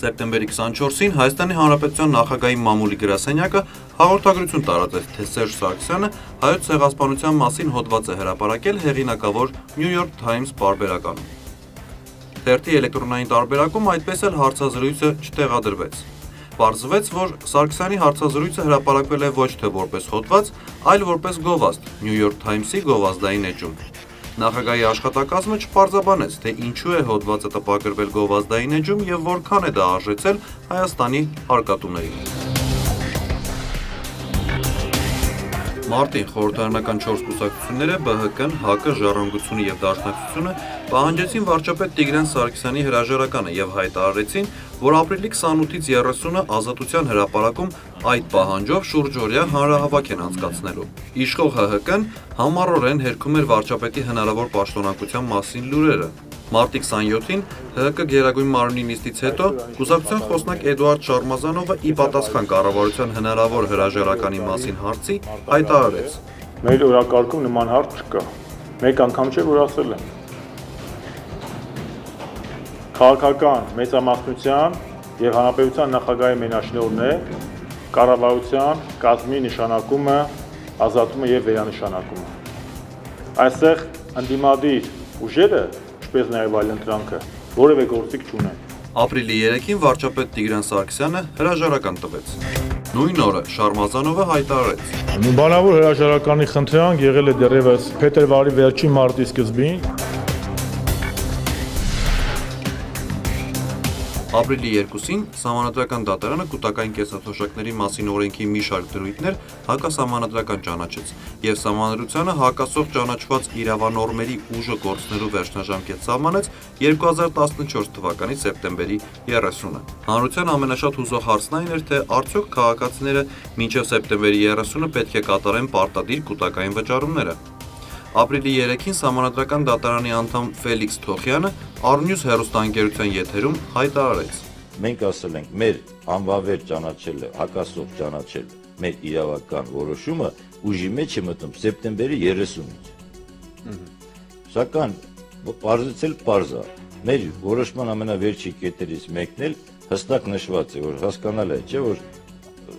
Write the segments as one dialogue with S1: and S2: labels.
S1: Սեպտեմբերի 24-ին Հայաստանի Հանրապետության նախագահի մամուլի գրասենյակը հաղորդագրություն տարածեց, թե Սերժ Սարգսյանը հայոց ցեղասպանության մասին հոդված է հրապարակել հեղինակավոր New York Times պարբերականում։ Թերթի էլեկտրոնային տարբերակում այդպես էլ հարցազրույցը չտեղադրվեց։ Պարզվեց, որ Սարգսյանի հարցազրույցը հրապարակվել է ոչ թե որպես հոդված, այլ որպես գովազդ New York Times-ի գովազդային էջում։ Նախագահի աշխատակազմը չպարզաբանեց, թե ինչու է հոդվածը տպագրվել գովազդային էջում եւ որքան է դա արժեցել Հայաստանի արկատուներին։ Մարտին խորհրդարանական 4 կուսակցությունները ԲՀԿ-ն, ՀԱԿ-ը, Ժառանգությունը եւ Դաշնակցությունը պահանջեցին վարչապետ Տիգրան Սարգսյանի հրաժարականը եւ հայտարարեցին, որ ապրիլի 28-ից 30-ը Ազատության հրապարակում այդ պահանջով շուրջօրյա հանրահավաք են անցկացնելու։ Իշխող ՀՀԿ-ն համառորեն հերքում էր վարչապետի հնարավոր պաշտոնակության մասին լուրերը, Մարտի 27-ին ՀՀԿ Գերագույն մարմնի նիստից հետո կուսակցության խոսնակ Էդուարդ Շարմազանովը ի պատասխան կառավարության հնարավոր հրաժարականի մասին հարցի հայտարարեց.
S2: Մեր օրակարգում նման հարց չկա։ Մեկ անգամ չէ որ ասել եմ։ Քաղաքական մեծամասնության եւ հանրապետության նախագահի մենաշնորհն է կառավարության կազմի նշանակումը, ազատումը եւ վերանշանակումը։ Այստեղ ընդդիմադիր ուժերը ինչպես նաև այլ ընտրանքը, որևէ գործիք չունեն։
S1: Ապրիլի 3-ին վարչապետ Տիգրան Սարգսյանը հրաժարական տվեց։ Նույն օրը Շարմազանովը հայտարարեց.
S2: Բանավոր հրաժարականի խնդրանք եղել է դեռևս փետրվարի վերջին մարտի սկզբին
S1: Ապրիլի 2-ին Սահմանադրական դատարանը կൂട്ടակային կեսաթոշակների մասին օրենքի մի շարք դրույթներ հակասահմանադրական ճանաչեց եւ Սահմանադրությանը հակասող ճանաչված իրավանորմերի ուժը գործնելու վերջնաժամկետ սահմանեց 2014 թվականի սեպտեմբերի 30-ը։ Հանրության ամենաշատ հուզող հարցն այն էր, թե արդյոք քաղաքացիները մինչև սեպտեմբերի 30-ը պետք է կատարեն պարտադիր կൂട്ടակային վճարումները։ Ապրիլի 3-ին Սահմանադրական դատարանի անդամ Ֆելիքս Թոխյանը Arnews հերոստանգերության եթերում հայտարարեց.
S3: Մենք ասել ենք, մեր անվավեր ճանաչելը, հակասող ճանաչելը, մեր իրավական որոշումը ուժի մեջ է մտնում սեպտեմբերի 30-ից։ Սակայն բարձրացել բարձա։ Մեր որոշման ամենավերջի կետերից մեկն էլ հստակ նշված է, որ հասկանալ է, չէ՞ որ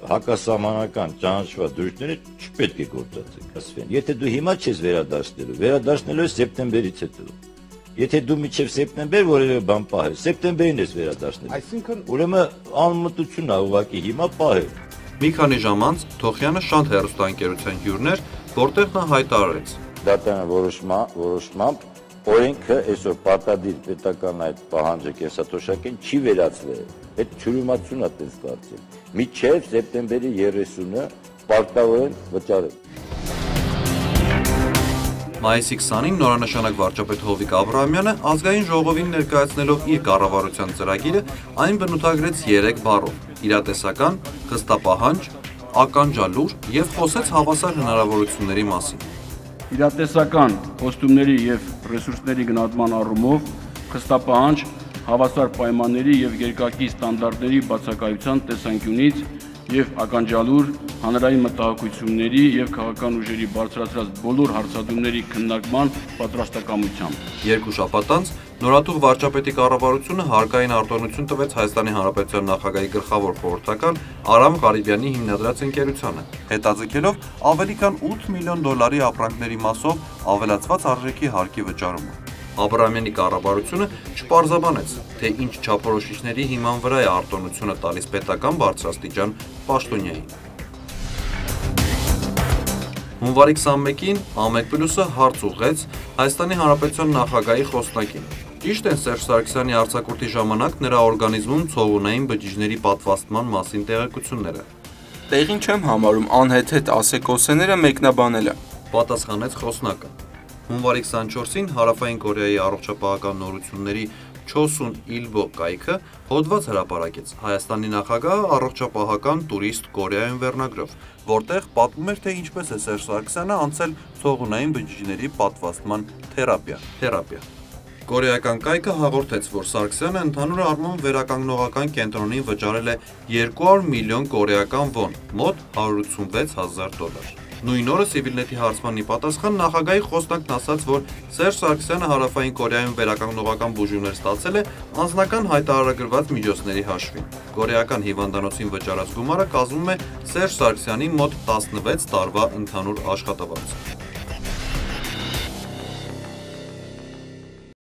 S3: հակասահմանական ճանաչված դրույթները չպետք է գործածեն։ Եթե դու հիմա չես վերադարձնելու, վերադարձնելու ես սեպտեմբերից հետո։ Եթե դու միջև սեպտեմբեր որևէ բան պահես, սեպտեմբերին ես վերադարձնելու։ Այսինքն ուրեմն անմտությունն է ուղղակի հիմա պահել։
S1: Մի քանի ժամ անց Թոխյանը շանթ հերոստանգերության հյուրներ, որտեղ նա հայտարարեց.
S3: Դատարան որոշմամբ օրենքը այսօր պարտադիր պետական այդ պահանջը կեսաթոշակին չի վերացվել։ Այդ ճյուրիմացությունն է տես դարձել։ Միջև սեպտեմբերի 30-ը պարտավոր են վճարել։
S1: Մայիսի 20-ին նորանշանակ վարչապետ Հովիկ Աբրահամյանը ազգային ժողովին ներկայացնելով իր կառավարության ծրագիրը այն բնութագրեց 3 բառով՝ իրատեսական, խստապահանջ, ականջալուր եւ խոսեց հավասար հնարավորությունների մասին
S4: իրատեսական հոստումների եւ ռեսուրսների գնահատման առումով խստապահանջ հավասար պայմանների եւ երկակի ստանդարտների բացակայության տեսանկյունից եւ ականջալուր հանրային մտահոգությունների եւ քաղաքական ուժերի բարձրացրած բոլոր հարցադրումների քննարկման պատրաստակամությամբ։
S1: Երկու շաբաթ անց նորատուղ վարչապետի կառավարությունը հարկային արտոնություն տվեց Հայաստանի Հանրապետության նախագահի գլխավոր խորհրդական Արամ Ղարիբյանի հիմնադրած ընկերությանը, հետաձգելով ավելի քան 8 միլիոն դոլարի ապրանքների մասով ավելացված արժեքի հարկի վճարումը։ Աբրամյանի կառավարությունը չպարզաբանեց, թե ինչ չափորոշիչների հիման վրա է արտոնությունը տալիս պետական բարձրաստիճան պաշտոնյային։ Հունվարի 21-ին ԱՄԵԿ+-ը հարց ուղղեց Հայաստանի Հանրապետության նախագահի խոսնակին։ Ճիշտ են Սերժ Սարգսյանի արձակուրդի ժամանակ նրա օրգանիզմում ցողունային բջիջների պատվաստման մասին տեղեկությունները։
S5: Տեղին չեմ համարում անհեթեթ ասեկոսեները մեկնաբանելը,
S1: պատասխանեց խոսնակը։ Հունվարի 24-ին Հարավային Կորեայի առողջապահական նորությունների Չոսուն Իլբո կայքը հոդված հրապարակեց Հայաստանի նախագահը առողջապահական տուրիստ Կորեայում վերնագրով, որտեղ պատմում էր, թե ինչպես է Սերժ Սարգսյանը անցել ցողունային բջիջների պատվաստման թերապիա, թերապիա։ Կորեական կայքը հաղորդեց, որ Սարգսյանը ընդհանուր առմամբ վերականգնողական կենտրոնին վճարել է 200 միլիոն կորեական վոն, մոտ 186 հազար դոլար։ Նույն օրը Civilnet-ի հարցմանի պատասխան նախագահի խոսնակն ասաց, որ Սերժ Սարգսյանը Հարավային Կորեայում վերականգնողական բուժումներ ստացել է անձնական հայտարարագրված միջոցների հաշվին։ Կորեական հիվանդանոցին վճարած գումարը կազմում է Սերժ Սարգսյանի մոտ 16 տարվա ընդհանուր աշխատավարձ։